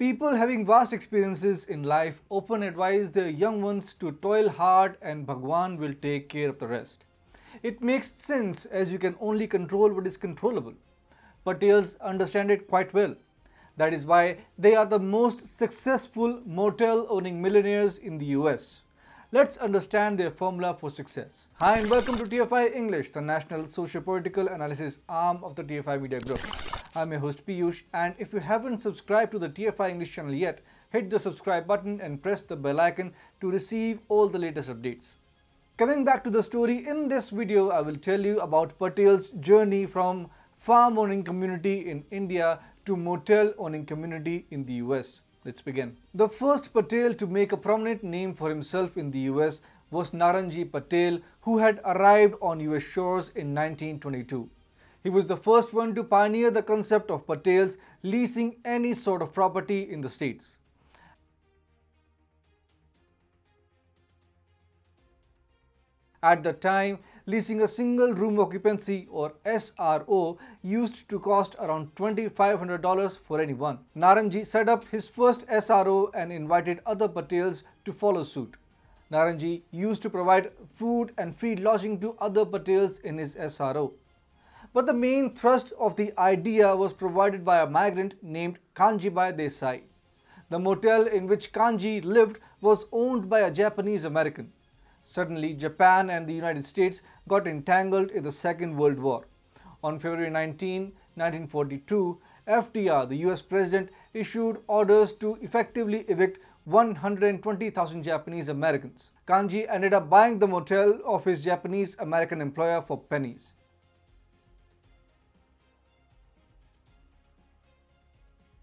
People having vast experiences in life often advise their young ones to toil hard and Bhagwan will take care of the rest. It makes sense as you can only control what is controllable. Patels understand it quite well. That is why they are the most successful motel owning millionaires in the US. Let's understand their formula for success. Hi and welcome to TFI English, the national socio-political analysis arm of the TFI Media Group. I'm your host Piyush and if you haven't subscribed to the TFI English channel yet, hit the subscribe button and press the bell icon to receive all the latest updates. Coming back to the story, in this video I will tell you about Patel's journey from farm owning community in India to motel owning community in the US. Let's begin. The first Patel to make a prominent name for himself in the US was Naranji Patel who had arrived on US shores in 1922. He was the first one to pioneer the concept of Patels leasing any sort of property in the states. At the time, leasing a single room occupancy or SRO used to cost around $2,500 for anyone. Naranji set up his first SRO and invited other Patels to follow suit. Naranji used to provide food and free lodging to other Patels in his SRO. But the main thrust of the idea was provided by a migrant named Kanji Kanjibhai Desai. The motel in which Kanji lived was owned by a Japanese American. Suddenly, Japan and the United States got entangled in the Second World War. On February 19, 1942, FDR, the US president, issued orders to effectively evict 120,000 Japanese Americans. Kanji ended up buying the motel of his Japanese American employer for pennies.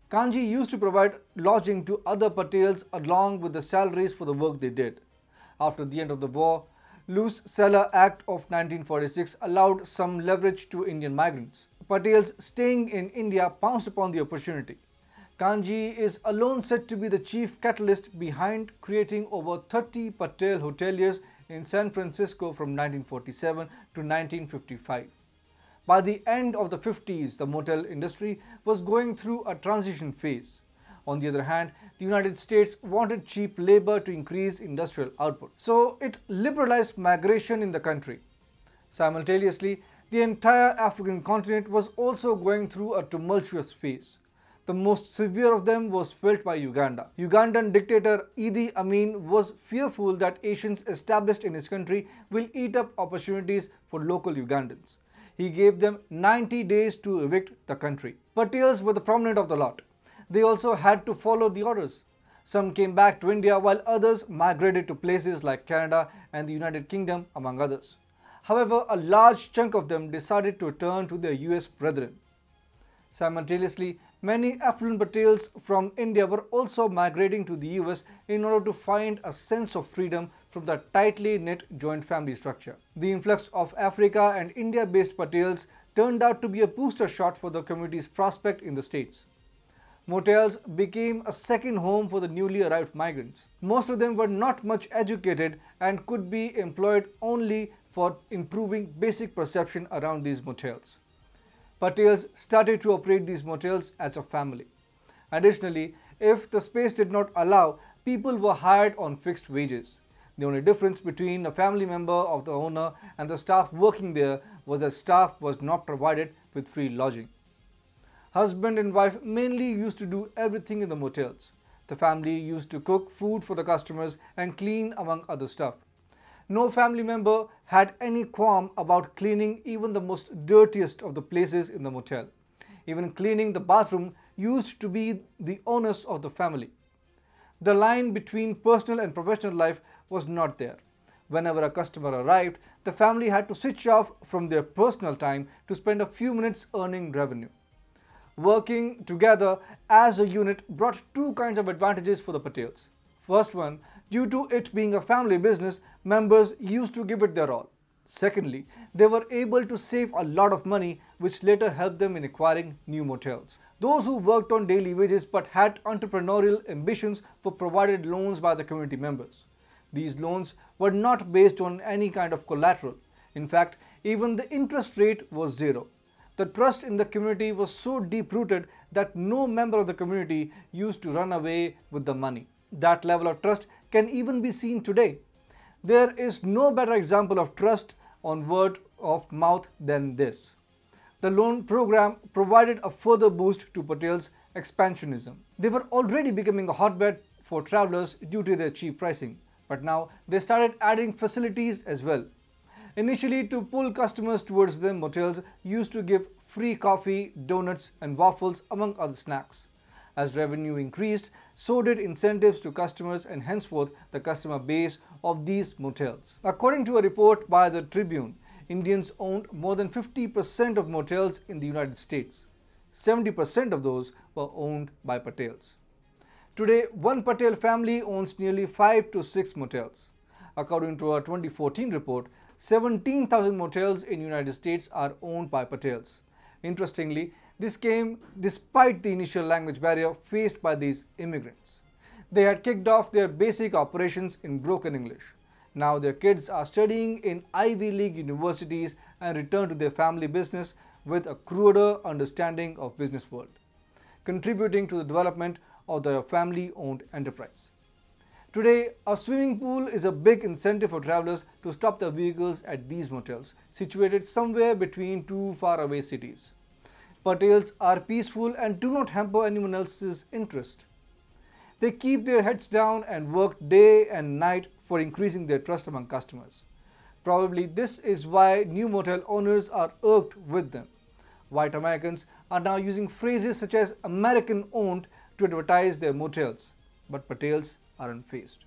Kanji used to provide lodging to other Patels along with the salaries for the work they did. After the end of the war, Luce-Celler Act of 1946 allowed some leverage to Indian migrants. Patels staying in India pounced upon the opportunity. Kanji is alone said to be the chief catalyst behind creating over 30 Patel hoteliers in San Francisco from 1947 to 1955. By the end of the 50s, the motel industry was going through a transition phase. On the other hand, the United States wanted cheap labor to increase industrial output. So it liberalized migration in the country. Simultaneously, the entire African continent was also going through a tumultuous phase. The most severe of them was felt by Uganda. Ugandan dictator Idi Amin was fearful that Asians established in his country will eat up opportunities for local Ugandans he gave them 90 days to evict the country. Patels were the prominent of the lot. They also had to follow the orders. Some came back to India while others migrated to places like Canada and the United Kingdom among others. However, a large chunk of them decided to return to their US brethren. Simultaneously, many affluent Patels from India were also migrating to the US in order to find a sense of freedom from the tightly knit joint family structure. The influx of Africa and India-based Patels turned out to be a booster shot for the community's prospect in the States. Motels became a second home for the newly arrived migrants. Most of them were not much educated and could be employed only for improving basic perception around these motels. Patels started to operate these motels as a family. Additionally, if the space did not allow, people were hired on fixed wages. The only difference between a family member of the owner and the staff working there was that staff was not provided with free lodging. Husband and wife mainly used to do everything in the motels. The family used to cook food for the customers and clean among other stuff. No family member had any qualm about cleaning even the most dirtiest of the places in the motel. Even cleaning the bathroom used to be the onus of the family. The line between personal and professional life was not there. Whenever a customer arrived, the family had to switch off from their personal time to spend a few minutes earning revenue. Working together as a unit brought two kinds of advantages for the Patels. First one, due to it being a family business, members used to give it their all. Secondly, they were able to save a lot of money which later helped them in acquiring new motels. Those who worked on daily wages but had entrepreneurial ambitions were provided loans by the community members. These loans were not based on any kind of collateral. In fact, even the interest rate was zero. The trust in the community was so deep rooted that no member of the community used to run away with the money. That level of trust can even be seen today. There is no better example of trust on word of mouth than this. The loan program provided a further boost to Patel's expansionism. They were already becoming a hotbed for travelers due to their cheap pricing, but now they started adding facilities as well. Initially, to pull customers towards them, motels used to give free coffee, donuts, and waffles, among other snacks. As revenue increased, so did incentives to customers and henceforth the customer base of these motels. According to a report by the Tribune, Indians owned more than 50% of motels in the United States. 70% of those were owned by Patels. Today, one Patel family owns nearly 5 to 6 motels. According to a 2014 report, 17,000 motels in United States are owned by Patels. Interestingly, this came despite the initial language barrier faced by these immigrants. They had kicked off their basic operations in broken English. Now their kids are studying in Ivy League universities and return to their family business with a cruder understanding of business world, contributing to the development of their family-owned enterprise. Today, a swimming pool is a big incentive for travelers to stop their vehicles at these motels, situated somewhere between two faraway cities. Motels are peaceful and do not hamper anyone else's interest. They keep their heads down and work day and night for increasing their trust among customers. Probably this is why new motel owners are irked with them. White Americans are now using phrases such as American owned to advertise their motels, but Patels are unfazed.